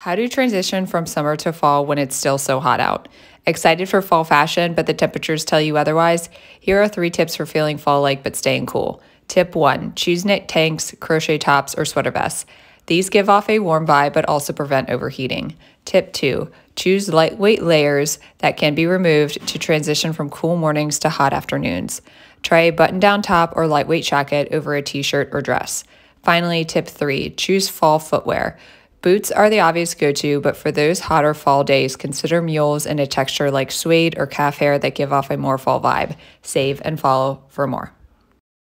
How to transition from summer to fall when it's still so hot out. Excited for fall fashion, but the temperatures tell you otherwise? Here are three tips for feeling fall like but staying cool. Tip 1 Choose knit tanks, crochet tops, or sweater vests. These give off a warm vibe but also prevent overheating. Tip 2 Choose lightweight layers that can be removed to transition from cool mornings to hot afternoons. Try a button down top or lightweight jacket over a t shirt or dress. Finally, tip 3 Choose fall footwear. Boots are the obvious go to, but for those hotter fall days, consider mules in a texture like suede or calf hair that give off a more fall vibe. Save and follow for more.